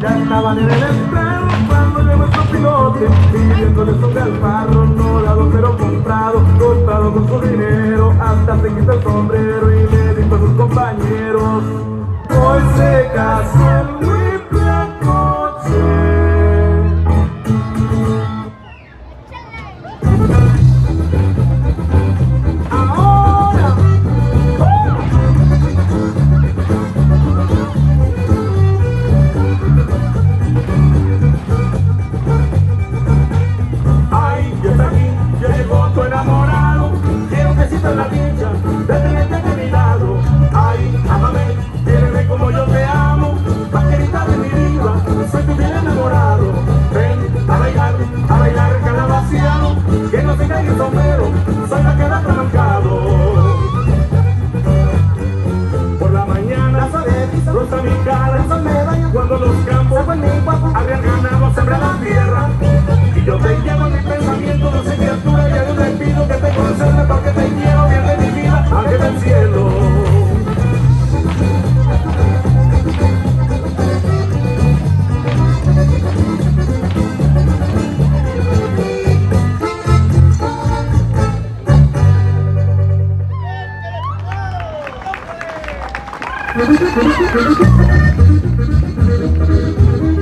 Ya estaban en el estreno cuando llegó el pilote. Pidiéndole sobre al farro, no dado pero comprado. Comprado con su dinero, hasta se quita el sombrero y le dijo a sus compañeros. Hoy se casó Que no tenga el sombrero, soy la que da trabancado. Por la mañana, rosa mi cara, cuando los Thank you.